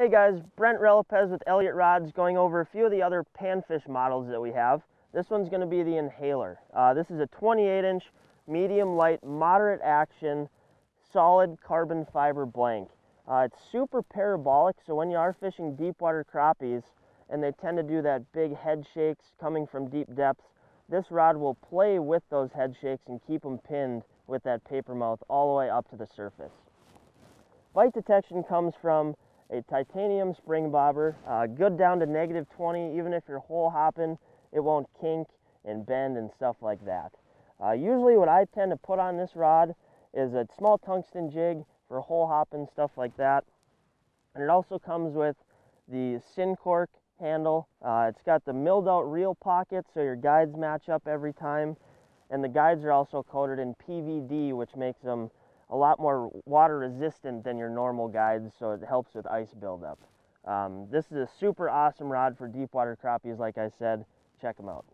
Hey guys, Brent Relopez with Elliott Rods going over a few of the other panfish models that we have. This one's going to be the Inhaler. Uh, this is a 28 inch medium light moderate action solid carbon fiber blank. Uh, it's super parabolic so when you are fishing deep water crappies and they tend to do that big head shakes coming from deep depths, this rod will play with those head shakes and keep them pinned with that paper mouth all the way up to the surface. Bite detection comes from a titanium spring bobber, uh, good down to negative 20, even if you're hole hopping, it won't kink and bend and stuff like that. Uh, usually what I tend to put on this rod is a small tungsten jig for hole hopping, stuff like that. And it also comes with the Syncork handle. Uh, it's got the milled out reel pocket so your guides match up every time. And the guides are also coated in PVD, which makes them a lot more water resistant than your normal guides, so it helps with ice buildup. Um, this is a super awesome rod for deep water crappies, like I said. Check them out.